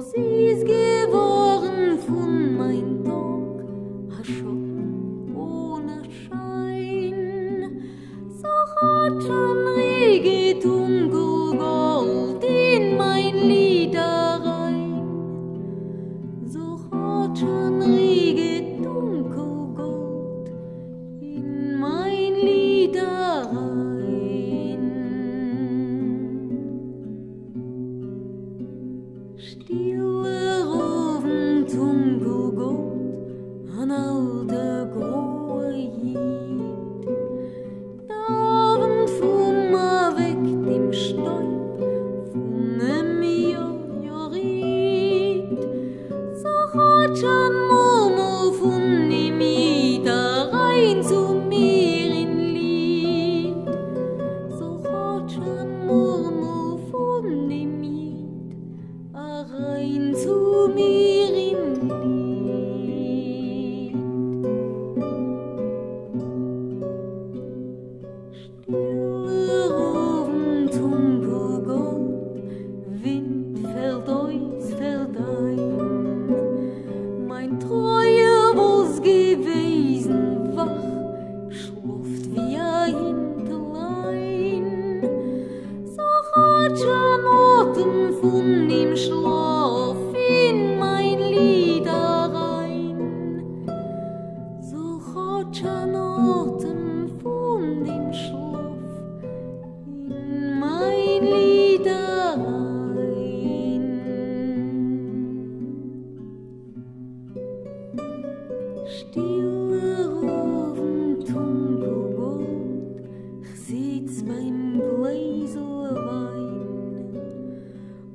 wo sie Stimmen von im Schlaf in mein Lieder rein. So hat schon Atem von im Schlaf in mein Lieder rein. Still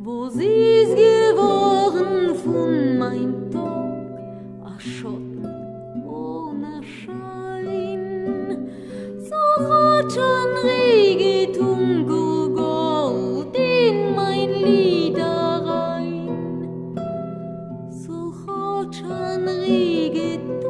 Wo sie's geworden von mein Tod, erschotten ohne Schein, so hat schon reget um Gold in mein Lieder rein, so hat schon reget